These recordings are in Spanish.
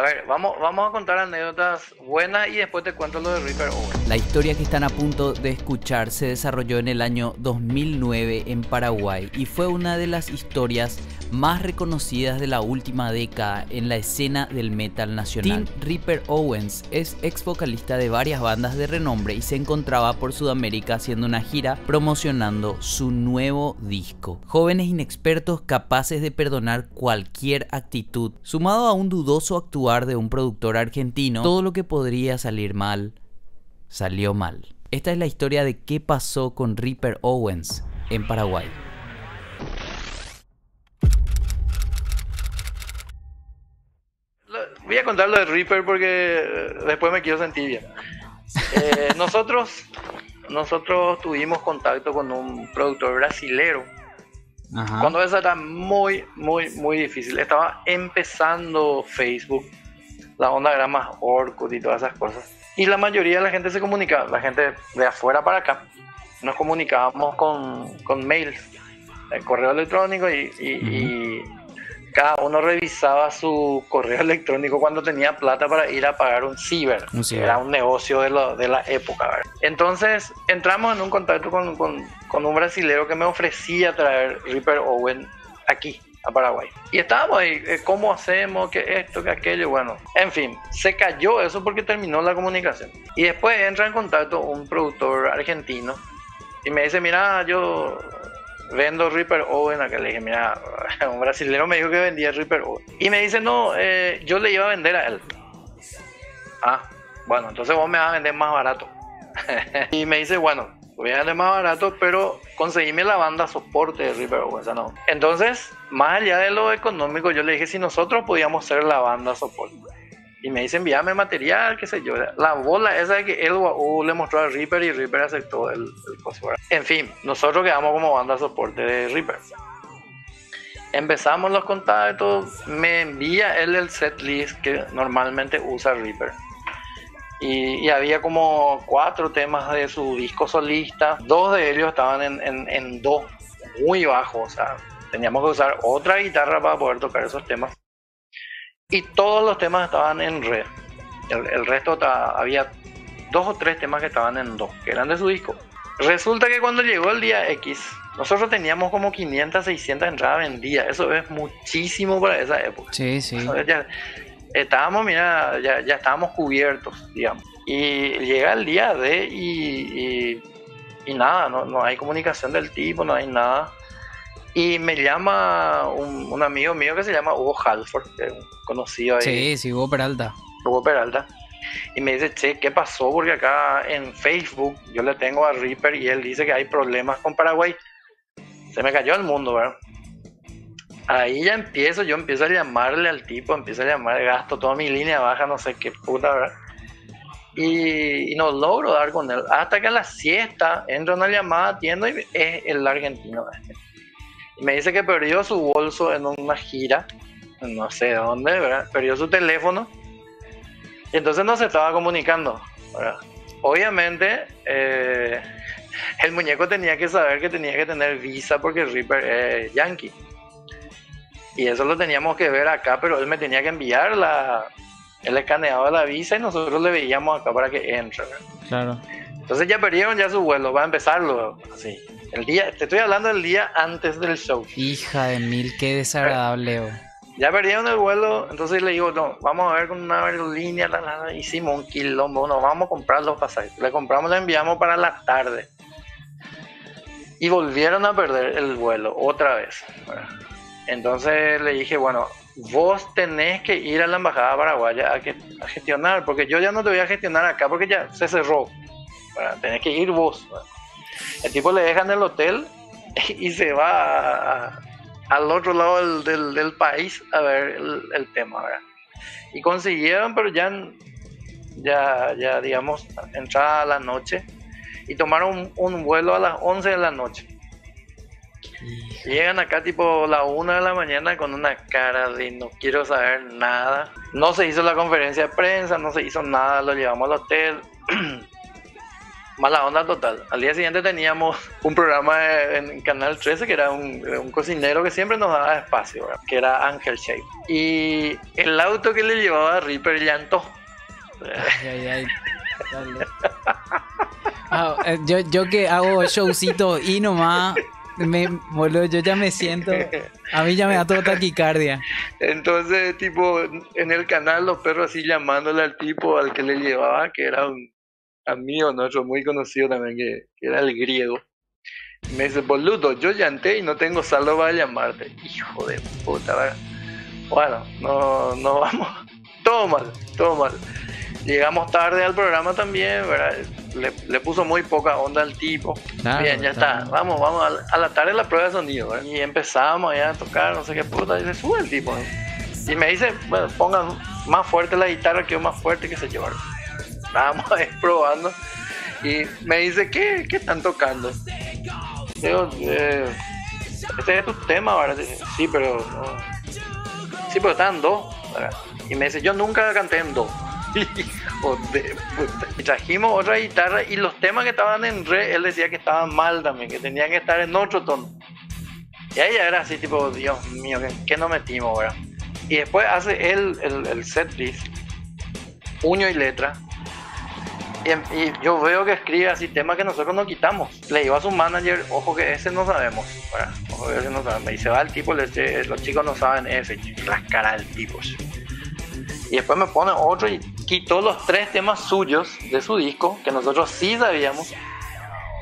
A ver, vamos, vamos a contar anécdotas buenas y después te cuento lo de Reaper Owen. La historia que están a punto de escuchar se desarrolló en el año 2009 en Paraguay y fue una de las historias más reconocidas de la última década en la escena del metal nacional. Tim Reaper Owens es ex vocalista de varias bandas de renombre y se encontraba por Sudamérica haciendo una gira promocionando su nuevo disco. Jóvenes inexpertos capaces de perdonar cualquier actitud, sumado a un dudoso actuar de un productor argentino, todo lo que podría salir mal, salió mal. Esta es la historia de qué pasó con Reaper Owens en Paraguay. Voy a contar lo de Reaper porque eh, después me quiero sentir bien. Eh, nosotros, nosotros tuvimos contacto con un productor brasilero. Cuando eso era muy, muy, muy difícil. Estaba empezando Facebook. La onda era más Orkut y todas esas cosas. Y la mayoría de la gente se comunicaba, la gente de afuera para acá, nos comunicábamos con, con mails, el correo electrónico y cada uno revisaba su correo electrónico cuando tenía plata para ir a pagar un ciber. Era un negocio de, lo, de la época. Entonces entramos en un contacto con, con, con, un brasilero que me ofrecía traer Reaper Owen aquí a Paraguay. Y estábamos ahí, eh, ¿cómo hacemos? que esto? que aquello? Bueno, en fin, se cayó eso porque terminó la comunicación. Y después entra en contacto un productor argentino y me dice, mira, yo vendo Reaper Owen. Acá le dije, mira, un brasileño me dijo que vendía Reaper. Y me dice, no, eh, yo le iba a vender a él. Ah, bueno, entonces vos me vas a vender más barato. y me dice, bueno, voy a vender más barato, pero conseguíme la banda soporte de Reaper Owen. no. Entonces, más allá de lo económico, yo le dije si nosotros podíamos ser la banda soporte y me dice envíame material, qué sé yo. La bola esa de que él le mostró a Reaper y Reaper aceptó el, el En fin, nosotros quedamos como banda soporte de Reaper. Empezamos los contactos, me envía él el setlist que normalmente usa Reaper. Y, había como cuatro temas de su disco solista. Dos de ellos estaban en, en, en do, muy bajo. O sea, teníamos que usar otra guitarra para poder tocar esos temas y todos los temas estaban en re. El, resto había dos o tres temas que estaban en do, que eran de su disco. Resulta que cuando llegó el día X, nosotros teníamos como 500, 600 entradas vendidas. Eso es muchísimo para esa época. Sí, sí. Ya, estábamos, mira, ya, ya, estábamos cubiertos, digamos. Y llega el día de y, y, nada, no, no hay comunicación del tipo, no hay nada. Y me llama un, un, amigo mío que se llama Hugo Halford, que es conocido ahí. Sí, sí, Hugo Peralta. Hugo Peralta. Y me dice, che, ¿qué pasó? Porque acá en Facebook yo le tengo a Reaper y él dice que hay problemas con Paraguay. Se me cayó el mundo, ¿verdad? Ahí ya empiezo, yo empiezo a llamarle al tipo, empiezo a llamar, gasto toda mi línea baja, no sé qué puta, ¿verdad? Y, y, no logro dar con él. Hasta que a la siesta entra una llamada, atiendo y es el argentino. Me dice que perdió su bolso en una gira, no sé dónde, ¿verdad? Perdió su teléfono y entonces no se estaba comunicando, ¿verdad? Obviamente, eh, el muñeco tenía que saber que tenía que tener visa porque Reaper es yankee. Y eso lo teníamos que ver acá, pero él me tenía que enviar la, el escaneado de la visa y nosotros le veíamos acá para que entre. Claro. Entonces ya perdieron ya su vuelo, va a empezarlo así. El día, te estoy hablando del día antes del show. Hija de mil, qué desagradable. Ya perdieron el vuelo, entonces le digo, no, vamos a ver con una aerolínea, la, hicimos un quilombo, no, vamos a comprar los pasajes. Le compramos, le enviamos para la tarde. Y volvieron a perder el vuelo otra vez. Entonces le dije, bueno, vos tenés que ir a la embajada paraguaya a, gestionar, porque yo ya no te voy a gestionar acá porque ya se cerró. Tenés que ir vos. El tipo le dejan el hotel y se va al otro lado del, país a ver el, tema, Y consiguieron, pero ya, ya, ya digamos, entrada la noche y tomaron un, vuelo a las 11 de la noche. Llegan acá tipo la 1 de la mañana con una cara de no quiero saber nada. No se hizo la conferencia de prensa, no se hizo nada, lo llevamos al hotel. mala onda total. Al día siguiente teníamos un programa en Canal 13 que era un, cocinero que siempre nos daba espacio, que era Ángel Shape. Y el auto que le llevaba a Reaper llantó. Ay, ay, ay. Ah, eh, yo, yo que hago showcito y nomás me, boludo, yo ya me siento. A mí ya me da todo taquicardia. Entonces, tipo, en el canal los perros así llamándole al tipo al que le llevaba, que era un amigo nuestro muy conocido también, que, era el griego. Me dice, boludo, yo llanté y no tengo saldo para llamarte. Hijo de puta, Bueno, no, no vamos. Todo mal, todo mal. Llegamos tarde al programa también, ¿verdad? Le, puso muy poca onda al tipo. Bien, ya está. Vamos, vamos a, la tarde la prueba de sonido, ¿verdad? Y empezamos a tocar, no sé qué puta, y se sube el tipo. Y me dice, bueno, pongan más fuerte la guitarra, que más fuerte que se llevar. Estábamos ahí probando. Y me dice, ¿qué, qué están tocando? Digo, eh, este es tu tema, ¿verdad? Sí, pero no. Sí, pero están dos, ¿verdad? Y me dice, yo nunca canté en dos. Hijo de. Y trajimos otra guitarra y los temas que estaban en re, él decía que estaban mal también, que tenían que estar en otro tono. Y ahí era así, tipo, Dios mío, ¿qué, nos metimos, verdad? Y después hace él el, el set list, puño y letra. Y, yo veo que escribe así temas que nosotros no quitamos. Le digo a su manager, ojo que ese no sabemos. Ojo que ese no sabemos. Y se va el tipo, le dice, los chicos no saben ese. La cara del tipo. Y después me pone otro y quitó los tres temas suyos de su disco, que nosotros sí sabíamos.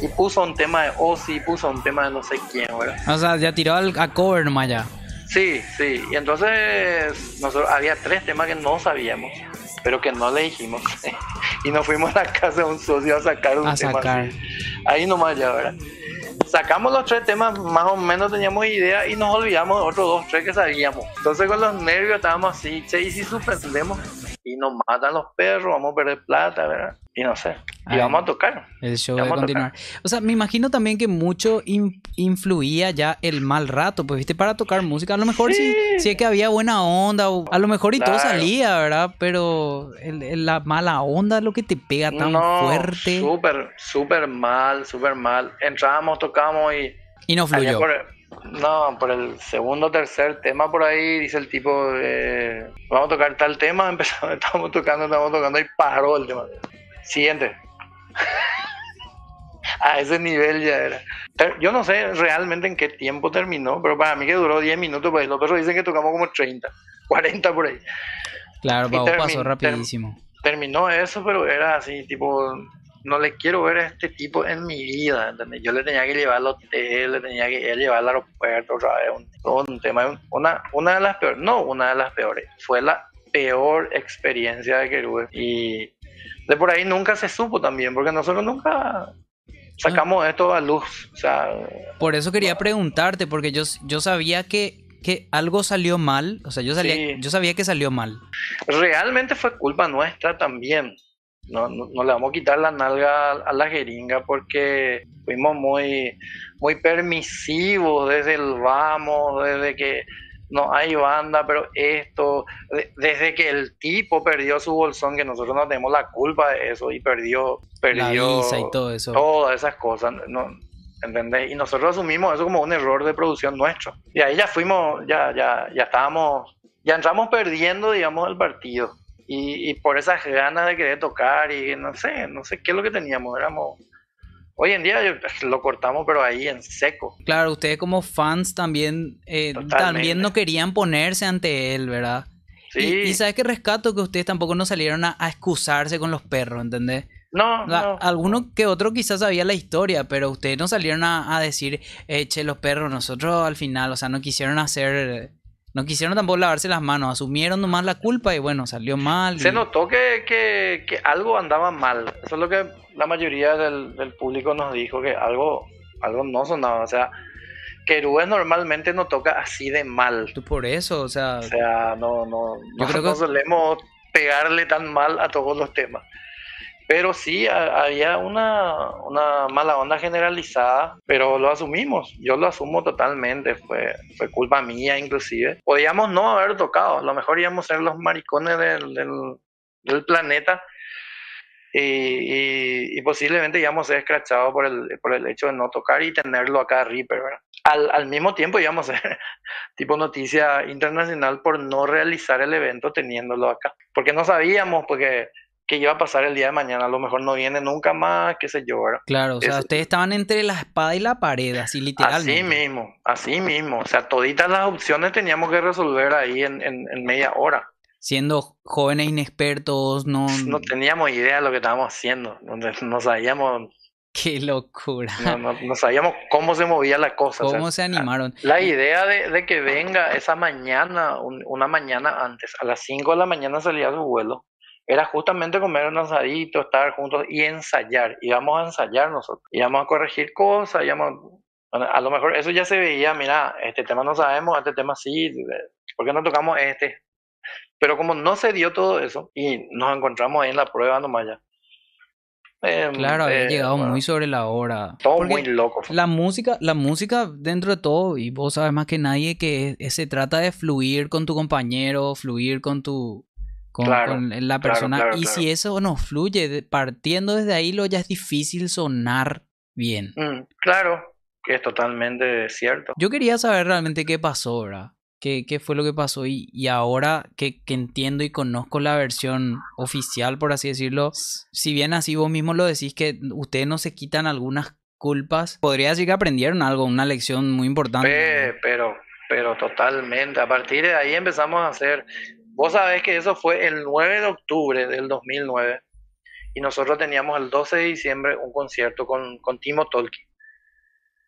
Y puso un tema de Ozzy, puso un tema de no sé quién, ¿verdad? O sea, ya tiró al, a cover nomás ya. Sí, sí. Y entonces nosotros había tres temas que no sabíamos, pero que no le dijimos. y nos fuimos a la casa de un socio a sacar un tema. Ahí nomás ya, ¿verdad? Sacamos los tres temas, más o menos teníamos idea y nos olvidamos de otros dos, tres que sabíamos. Entonces con los nervios estábamos así, che, y si suspendemos y nos matan los perros, vamos a perder plata, ¿verdad? Y no sé, y vamos a tocar. El show de continuar. O sea, me imagino también que mucho influía ya el mal rato, pues, viste, para tocar música. A lo mejor sí, sí, es que había buena onda, o a lo mejor y todo salía, ¿verdad? Pero la mala onda es lo que te pega tan no, fuerte. Súper, súper mal, súper mal. Entrábamos, tocamos y... Y no fluyó. No, por el segundo o tercer tema por ahí dice el tipo, eh, vamos a tocar tal tema, empezamos, estamos tocando, estamos tocando y paró el tema. Siguiente. a ese nivel ya era. Yo no sé realmente en qué tiempo terminó, pero para mí que duró 10 minutos, pues los otros dicen que tocamos como 30, 40 por ahí. Claro, pasó rapidísimo. terminó eso, pero era así, tipo, no le quiero ver a este tipo en mi vida, ¿entendés? Yo le tenía que llevar al hotel, le tenía que llevar al aeropuerto otra vez, un, tema, una, una de las peores, no una de las peores, fue la peor experiencia de Querube y de por ahí nunca se supo también, porque nosotros nunca sacamos esto a luz, o sea... Por eso quería preguntarte, porque yo, yo sabía que que algo salió mal, o sea, yo, salía, yo sabía que salió mal. Realmente fue culpa nuestra también, no, no, le vamos a quitar la nalga a la jeringa porque fuimos muy, muy permisivos desde el vamos, desde que no hay banda, pero esto, desde que el tipo perdió su bolsón, que nosotros no tenemos la culpa de eso y perdió, perdió la y todo eso. Todas esas cosas, ¿no? ¿entendés? Y nosotros asumimos eso como un error de producción nuestro. Y ahí ya fuimos, ya, ya, ya estábamos, ya entramos perdiendo, digamos, el partido y, por esas ganas de querer tocar y no sé, no sé qué es lo que teníamos, éramos... Hoy en día lo cortamos, pero ahí en seco. Claro, ustedes como fans también, eh, también no querían ponerse ante él, ¿verdad? Sí. Y, sabes que rescato que ustedes tampoco no salieron a, excusarse con los perros, ¿entendés? No, no. Alguno que otro quizás sabía la historia, pero ustedes no salieron a, a decir, eche los perros, nosotros al final, o sea, no quisieron hacer no quisieron tampoco lavarse las manos, asumieron nomás la culpa y bueno, salió mal. Se notó que, que, que, algo andaba mal. Eso es lo que la mayoría del, del público nos dijo, que algo, algo no sonaba. O sea, que Querubes normalmente no toca así de mal. Tú por eso, o sea... O sea, no, no, no, creo no solemos pegarle tan mal a todos los temas. Pero sí, había una, una, mala onda generalizada, pero lo asumimos. Yo lo asumo totalmente. Fue, fue culpa mía, inclusive. Podíamos no haber tocado. A lo mejor íbamos a ser los maricones del, del, planeta. y, posiblemente íbamos a ser escrachados por el, por el hecho de no tocar y tenerlo acá Reaper, ¿verdad? Al, al mismo tiempo íbamos a ser tipo noticia internacional por no realizar el evento teniéndolo acá, porque no sabíamos, porque qué iba a pasar el día de mañana, a lo mejor no viene nunca más, qué sé yo, ¿verdad? Claro, o sea, ustedes estaban entre la espada y la pared, así literalmente. Así mismo, así mismo, o sea, toditas las opciones teníamos que resolver ahí en, en, media hora. Siendo jóvenes inexpertos, no... No teníamos idea de lo que estábamos haciendo, no sabíamos... Qué locura. No, sabíamos cómo se movía la cosa. ¿Cómo se animaron? La idea de, de, que venga esa mañana, una mañana antes, a las 5 de la mañana salía su vuelo era justamente comer un asadito, estar juntos y ensayar. Íbamos a ensayar nosotros, íbamos a corregir cosas, íbamos, a lo mejor eso ya se veía, mira, este tema no sabemos, este tema sí, ¿por qué no tocamos este? Pero como no se dio todo eso y nos encontramos ahí en la prueba nomás ya. Em, claro, había eh, llegado muy sobre la hora. Todo muy loco. La música, la música dentro de todo, y vos sabes más que nadie que se trata de fluir con tu compañero, fluir con tu, con, la persona. y si eso no fluye, partiendo desde ahí, lo ya es difícil sonar bien. Mm, claro, que es totalmente cierto. Yo quería saber realmente qué pasó, ¿verdad? ¿Qué, qué fue lo que pasó? Y, y ahora que, que, entiendo y conozco la versión oficial, por así decirlo, si bien así vos mismo lo decís que ustedes no se quitan algunas culpas, podría decir que aprendieron algo, una lección muy importante. pero, pero totalmente. A partir de ahí empezamos a hacer Vos sabés que eso fue el 9 de octubre del 2009 y nosotros teníamos el 12 de diciembre un concierto con, con Timo Tolki.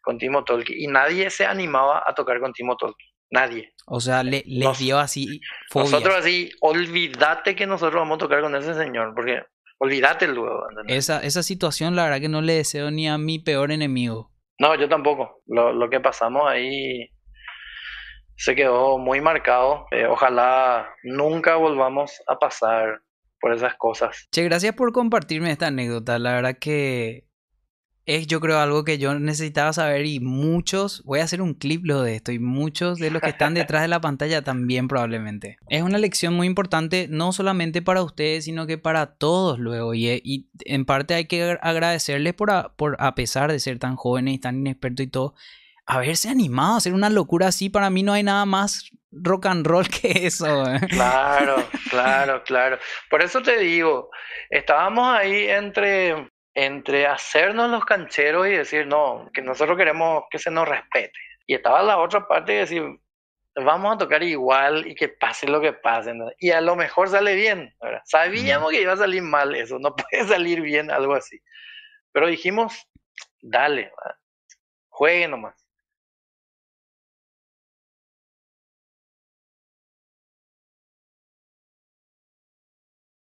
Con Timo Tolki. Y nadie se animaba a tocar con Timo Tolki. Nadie. O sea, le, les dio así Nosotros así, olvídate que nosotros vamos a tocar con ese señor, porque olvídate luego. Esa, esa situación, la verdad que no le deseo ni a mi peor enemigo. No, yo tampoco. Lo, lo que pasamos ahí se quedó muy marcado. Eh, ojalá nunca volvamos a pasar por esas cosas. Che, gracias por compartirme esta anécdota. La verdad que es yo creo algo que yo necesitaba saber y muchos, voy a hacer un clip lo de esto y muchos de los que están detrás de la pantalla también probablemente. Es una lección muy importante no solamente para ustedes sino que para todos luego y, y en parte hay que agradecerles por por a pesar de ser tan jóvenes y tan inexpertos y todo haberse animado a hacer una locura así, para mí no hay nada más rock and roll que eso. ¿eh? Claro, claro, claro. Por eso te digo, estábamos ahí entre, entre hacernos los cancheros y decir, no, que nosotros queremos que se nos respete. Y estaba la otra parte de decir, vamos a tocar igual y que pase lo que pase. Y a lo mejor sale bien. Sabíamos que iba a salir mal eso, no puede salir bien algo así. Pero dijimos, dale, juegue nomás